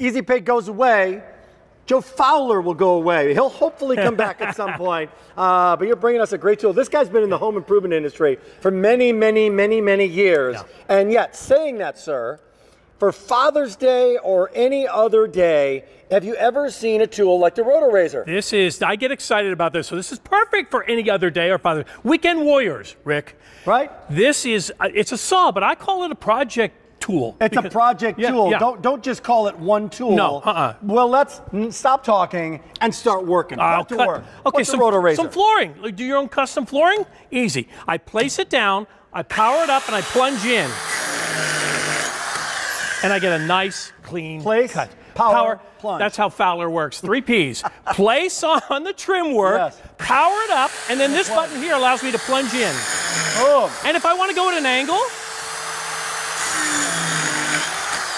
Easy Pay goes away, Joe Fowler will go away. He'll hopefully come back at some point. Uh, but you're bringing us a great tool. This guy's been in the home improvement industry for many, many, many, many years. Yeah. And yet, saying that, sir, for Father's Day or any other day, have you ever seen a tool like the Rotorazer? This is, I get excited about this. So this is perfect for any other day or Father. Weekend Warriors, Rick. Right? This is, uh, it's a saw, but I call it a project tool. It's a project Yeah, tool. yeah. Don't don't just call it one tool. No, uh-uh. Well, let's stop talking and start working. I'll Put to cut- work. Okay, What's some, some flooring. Like, Do your own custom flooring? Easy. I place it down, I power it up, and I plunge in. And I get a nice, clean Place, cut. power, plunge. That's how Fowler works. Three P's. Place on the trim work, Yes. power it up, and then this button here allows me to plunge in. Boom. And if I want to go at an angle,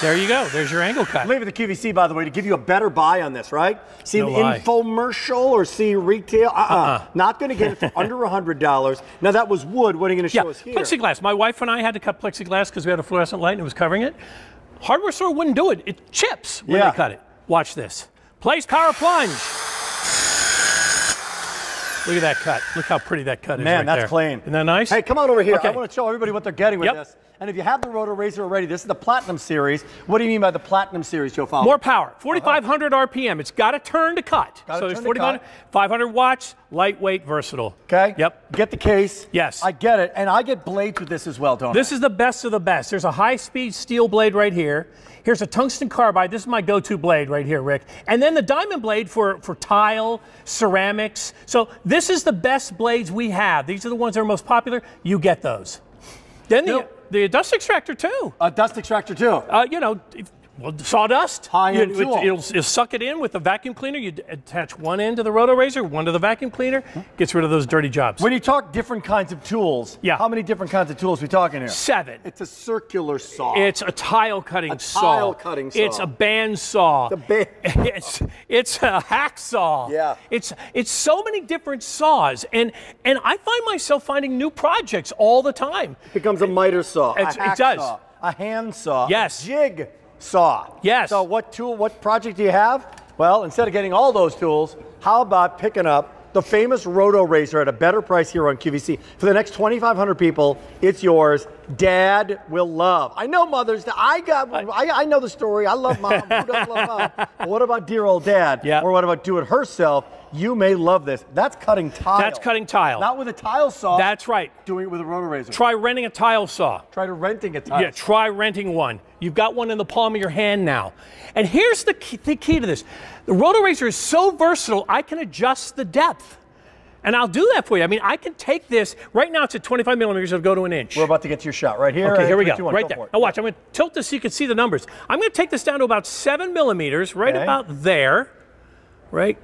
there you go. There's your angle cut. Leave it to QVC, by the way, to give you a better buy on this, right? See No an lie. infomercial or see retail? Uh-uh. Uh-uh. Not going to get it for under $100. Now, that was wood. What are you going to Yeah, show us here? plexiglass. My wife and I had to cut plexiglass because we had a fluorescent light and it was covering it. Hardware store wouldn't do it. It chips when Yeah. they cut it. Watch this. Place power plunge. Look at that cut. Look how pretty that cut is. Man, right that's there. clean. Isn't that nice? Hey, come on over here. Okay. I want to show everybody what they're getting with Yep. this. And if you have the Rotorazer already, this is the Platinum Series. What do you mean by the Platinum Series, Joe Fowler? More power, 4,500 RPM. It's got to turn to cut. Gotta so it's 4,500 500 watts, lightweight, versatile. Okay? Yep. Get the case. Yes. I get it. And I get blades with this as well, don't This is the best of the best. There's a high-speed steel blade right here. Here's a tungsten carbide. This is my go-to blade right here, Rick. And then the diamond blade for, for tile, ceramics. So this is the best blades we have. These are the ones that are most popular. You get those. Then the, Bill- the dust extractor too. A dust extractor, too. Uh, you know, if, well, sawdust. High-end You- it- tool. It'll, it'll suck it in with the vacuum cleaner. You attach one end to the rotorazer, one to the vacuum cleaner. Gets rid of those dirty jobs. When you talk different kinds of tools, Yeah. how many different kinds of tools are we talking here? Seven. It's a circular saw. It's a tile cutting saw. tile cutting saw. It's a band saw. The ba- it's it's a hacksaw. Yeah. It's it's so many different saws, and and I find myself finding new projects all the time. It becomes a miter saw, a it does. saw, a handsaw. Yes. a jig saw. Yes. So what tool, what project do you have? Well, instead of getting all those tools, how about picking up the famous Rotorazer at a better price here on QVC? For the next 2,500 people, it's yours. Dad will love. I know mothers. I got. I, I know the story. I love mom. Who doesn't love mom? But what about dear old dad? Yeah. Or what about do it herself? You may love this. That's cutting tile. That's cutting tile. Not with a tile saw. That's right. doing it with a Rotorazer. Try renting a tile saw. Try to renting a tile. Yeah, try renting one. You've got one in the palm of your hand now. And here's the key, the key to this the Rotorazer is so versatile, I can adjust the depth. And I'll do that for you. I mean, I can take this, right now it's at 25 millimeters, it'll go to an inch. We're about to get to your shot right here. Okay, here we go. one, right go there. Now watch, I'm going to tilt this so you can see the numbers. I'm going to take this down to about seven millimeters, right Okay. about there. Right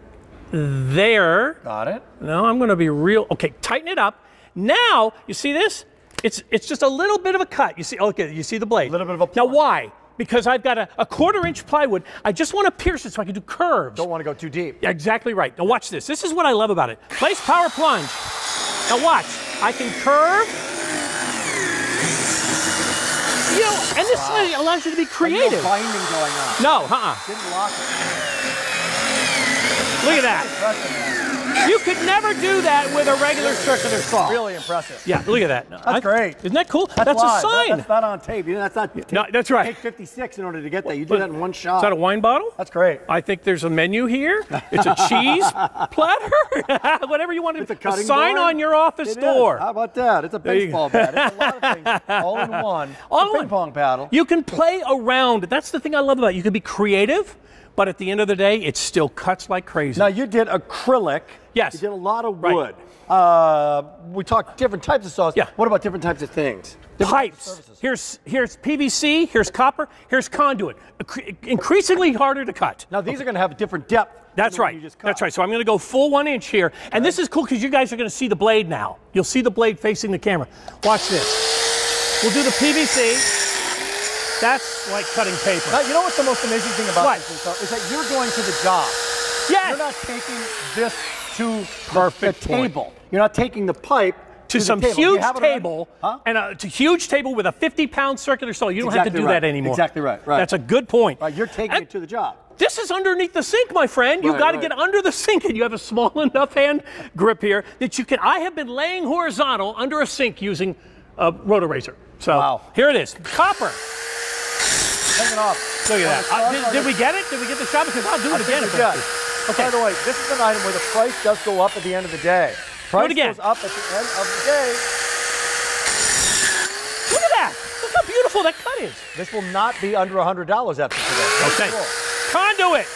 there. Got it. No, I'm going to be real. Okay, tighten it up. Now, you see this? It's it's just a little bit of a cut. You see? Oh, okay, you see the blade. A little bit of a Now, why? Because I've got a, a quarter inch plywood. I just want to pierce it so I can do curves. Don't want to go too deep. Yeah, Exactly right. Now watch this. This is what I love about it. Place power plunge. Now watch. I can curve. You know, and this way allows you to be No creative. binding going on. No, uh-uh. Didn't lock it. Look at that. You could never do that with a regular circular saw. Really impressive. Yeah, look at that. That's great. Isn't that cool? That's, live. a That- sign. that's not on tape. You know, that's not. No, that's right. Take 56 in order to get that. You do that in one shot. Is that a wine bottle? That's great. I think there's a menu here. It's a cheese platter, whatever you want to. It's a cutting a sign board. on your office It is. door. How about that? It's a baseball bat. It's a lot of things all in one. All in a one. pong paddle. You can play around. That's the thing I love about it. You can be creative, but at the end of the day, it still cuts like crazy. Now you did acrylic. Yes. You did a lot of Right. wood. Uh, we talked different types of saws. Yeah. What about different types of things? Different of Pipes. Here's here's PVC. Here's copper. Here's conduit. Increasingly harder to cut. Now these are going to have a different depth. That's right. You just cut. That's right. So I'm going to go full one inch here, and this is cool because you guys are going to see the blade now. You'll see the blade facing the camera. Watch this. We'll do the PVC. That's like cutting paper. Now, you know what's the most amazing thing about What? this is, is that you're going to the job. Yes. You're not taking this to Perfect the point. table. You're not taking the pipe to the some table. Do you huge have it table Huh? and a to huge table with a 50 pound circular saw. You don't have to do right. that anymore. Exactly right, right. That's a good point. Right, you're taking And it to the job. This is underneath the sink, my friend. You've Right, got to right. get under the sink, and you have a small enough hand grip here that you can. I have been laying horizontal under a sink using a rotorazer. So Wow. here it is, copper. Hang it off. Look at that. Uh, did, did we get it? Did we get the shot? Because I'll do it I again. think we did. Okay. By the way, this is an item where the price does go up at the end of the day. Price again. goes up at the end of the day. Look at that. Look how beautiful that cut is. This will not be under $100 after today. That's Okay. cool. Conduit.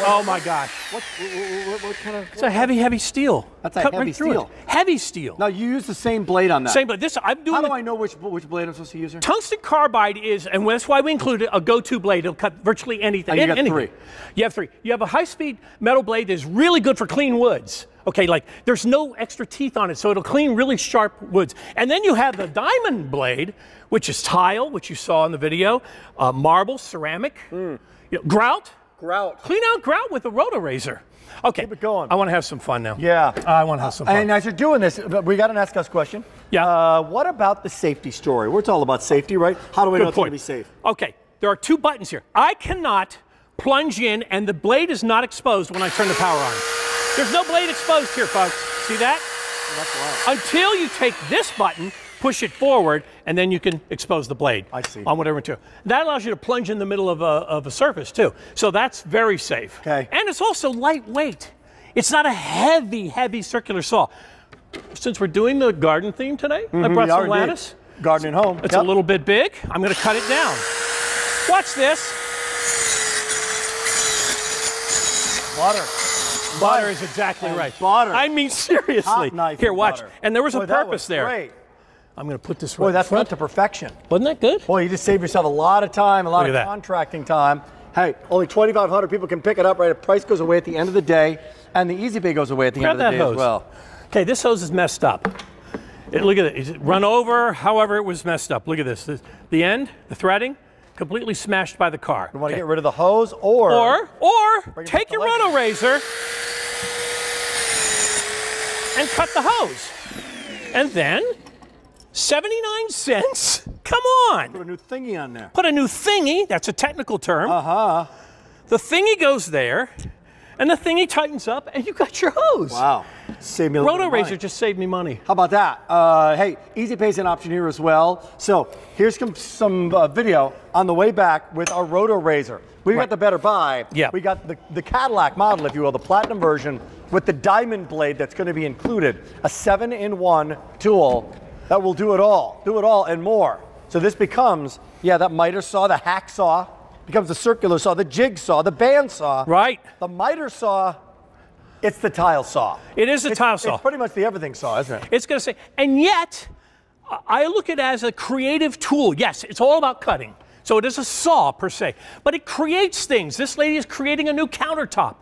Oh my gosh. What, what, what, kind of? It's a heavy, heavy steel. That's a Cut heavy right steel. It. Heavy steel. Now you use the same blade on that. Same, but this I'm doing. How do I know which which blade I'm supposed to use here? Tungsten carbide is, and that's why we included a go-to blade. It'll cut virtually anything. And you got anything. three. You have three. You have a high-speed metal blade that's really good for clean woods. Okay, like there's no extra teeth on it, so it'll clean really sharp woods. And then you have the diamond blade, which is tile, which you saw in the video, uh, marble, ceramic, Hmm. you know, grout. Grout. Clean out grout with a rotorazer. Okay, Keep it going. I want to have some fun now. Yeah. I want to have some fun. And as you're doing this, we got an Ask Us question. Yeah. Uh, what about the safety story? We're all about safety, right? How do we know it's going to be safe? Okay, there are two buttons here. I cannot plunge in, and the blade is not exposed when I turn the power on. There's no blade exposed here, folks. See that? Until you take this button, push it forward, and then you can expose the blade. I see. On whatever material. That allows you to plunge in the middle of a, of a surface, too. So that's very safe. Okay. And it's also lightweight. It's not a heavy, heavy circular saw. Since we're doing the garden theme today, I mm-hmm, brought some lattice. Gardening home. It's Yep. a little bit big. I'm going to cut it down. Watch this. butter. Butter is exactly And right. butter. I mean, seriously. Hot knife Here, watch. butter. And there was Boy, a that purpose was there. Great. I'm going to put this right Boy, that's in front. cut to perfection. Wasn't that good? Boy, you just saved yourself a lot of time, a lot Look of that. contracting time. Hey, only 2,500 people can pick it up, right? The price goes away at the end of the day, and the Easy Pay goes away at the Grab end of that the day hose. as well. Okay, this hose is messed up. It- look at it. It's run over, however, it was messed up. Look at this. This- the end, the threading, completely smashed by the car. You want to Okay. get rid of the hose, or, Or, or take your to rotorazer and cut the hose. And then 79 cents. Come on. put a new thingy on there. Put a new thingy, that's a technical term. Uh huh. The thingy goes there, and the thingy tightens up, and you got your hose. Wow. Save me a little bit Rotorazer just saved me money. How about that? Uh, hey, Easy Pay's an option here as well. So here's some, some uh, video on the way back with our Rotorazer. We got the better buy. Yeah. We got the, the Cadillac model, if you will, the platinum version with the diamond blade that's going to be included. A seven-in-one tool that will do it all, do it all and more. So this becomes, yeah, that miter saw, the hacksaw, becomes the circular saw, the jigsaw, the bandsaw. Right. The miter saw, it's the tile saw. It is a It's- tile saw. It's pretty much the everything saw, isn't it? It's going to say, and yet, I- I look at it as a creative tool. Yes, it's all about cutting. So it is a saw per se, but it creates things. This lady is creating a new countertop.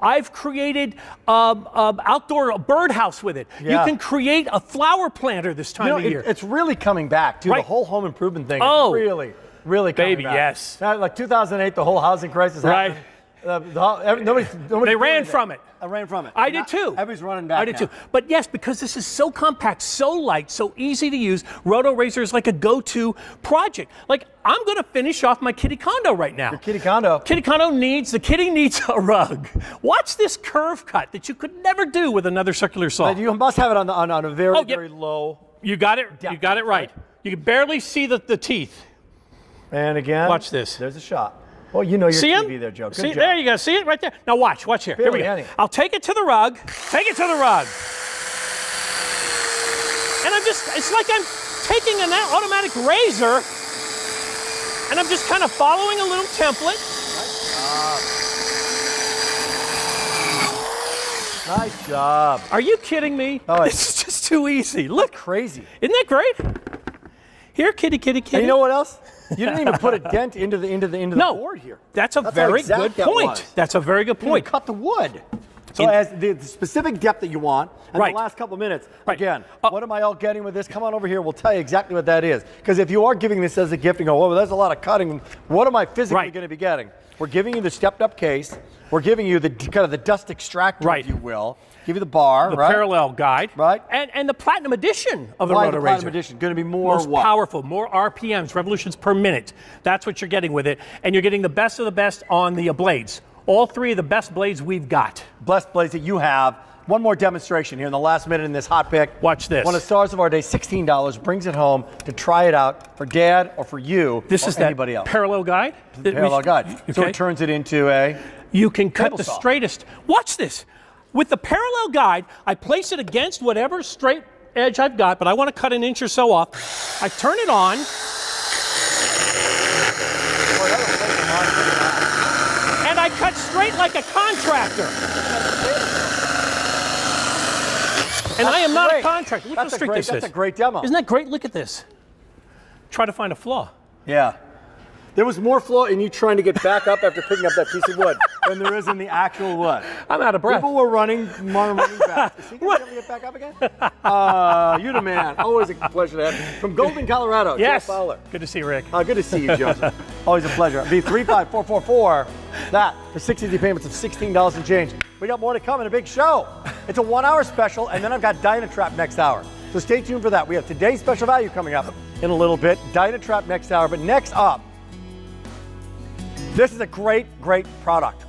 I've created um, um, outdoor a birdhouse with it. Yeah. You can create a flower planter this time You know, of it- year. it's really coming back, too. Right. The whole home improvement thing Oh. is really, really coming Baby, back. yes. Now, like 2008, the whole housing crisis Right. happened. Uh, the, every- nobody, nobody They ran from it. I ran from it. I did too. Everybody's running back I did now. too. But yes, because this is so compact, so light, so easy to use, Rotorazer is like a go-to project. Like I'm going to finish off my kitty condo right now. Your kitty condo. Kitty condo needs the kitty needs a rug. Watch this curve cut that you could never do with another circular saw. You must have it on, the, on, on a very, Oh, yep. very low. You got it. You got it right. right? You can barely see the, the teeth. And again, Watch this. There's a shot. Well, you know your See TV him? there, Joe. Good see job. there you go. See it right there. Now watch. Watch here. Here we go. any. I'll take it to the rug. Take it to the rug. And I'm just. It's like I'm taking an automatic razor, and I'm just kind of following a little template. Nice job. Are you kidding me? Oh, it's- this is just too easy. Look, Crazy. isn't that great? Here, kitty, kitty, kitty. And you know what else? You didn't even put a dent into the into the into No. the board here. That's a That's very exact good point. was. That's a very good You point. cut the wood. So In- as the, the specific depth that you want, and Right. the last couple of minutes, Right. again, Uh, what am I all getting with this? Come on over here. We'll tell you exactly what that is. Because if you are giving this as a gift and go, well, there's a lot of cutting. What am I physically Right. going to be getting? We're giving you the stepped up case. We're giving you the kind of the dust extractor, Right. if you will. Give you the bar, the right? parallel guide, Right. and and the platinum edition of the Why Roto the Platinum Razor. Edition? Going to be more Most what? powerful, more RPMs, revolutions per minute. That's what you're getting with it, and you're getting the best of the best on the blades. All three of the best blades we've got. Blessed blades that you have. One more demonstration here in the last minute in this hot pick. Watch this. One of the stars of our day, $16, brings it home to try it out for dad or for you This or is that anybody else. parallel guide. Parallel guide. So it turns it into a. You can cut the saw. straightest. Watch this. With the parallel guide, I place it against whatever straight edge I've got, but I want to cut an inch or so off. I turn it on, and I cut straight like a contractor. And I am not a contractor. Look That's how straight great- this that's is. a great demo. Isn't that great? Look at this. Try to find a flaw. Yeah. There was more flaw in you trying to get back up after picking up that piece of wood than there is in the actual wood. I'm out of breath. People were running, running back. Is he going to get back up again? Uh, you the man. Always a pleasure to have you. From Golden, Colorado, Yes. Joe Fowler. Good to see you, Rick. Uh, good to see you, Joseph. Always a pleasure. V 35444. That for 60 easy payments of $16 and change. We got more to come in a big show. It's a one hour special, and then I've got Dynatrap next hour. So stay tuned for that. We have today's special value coming up in a little bit. Dynatrap next hour. But next up, this is a great, great product.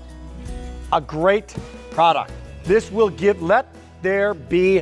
A great product. This will give, let there be